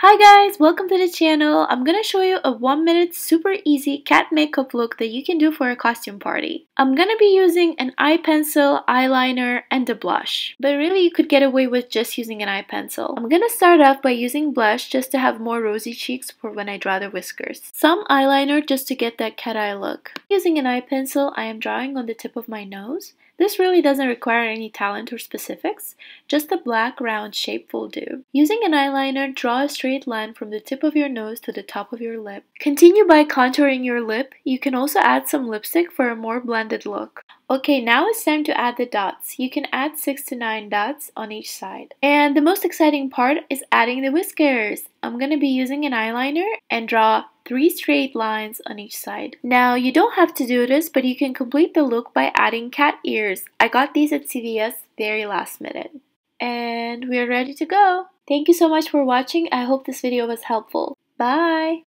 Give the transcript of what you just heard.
Hi guys, welcome to the channel. I'm gonna show you a one minute super easy cat makeup look that you can do for a costume party. I'm gonna be using an eye pencil, eyeliner, and a blush. But really you could get away with just using an eye pencil. I'm gonna start off by using blush just to have more rosy cheeks for when I draw the whiskers. Some eyeliner just to get that cat eye look. Using an eye pencil, I am drawing on the tip of my nose. This really doesn't require any talent or specifics, just a black round shape will do. Using an eyeliner, draw a straight line from the tip of your nose to the top of your lip. Continue by contouring your lip. You can also add some lipstick for a more blended look. Okay, now it's time to add the dots. You can add 6 to 9 dots on each side. And the most exciting part is adding the whiskers. I'm going to be using an eyeliner and draw three straight lines on each side. Now, you don't have to do this, but you can complete the look by adding cat ears. I got these at CVS very last minute. And we're ready to go. Thank you so much for watching. I hope this video was helpful. Bye!